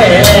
哎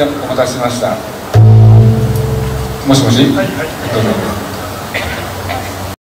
じゃお待たせしました。もしもし、はいはい、どうぞ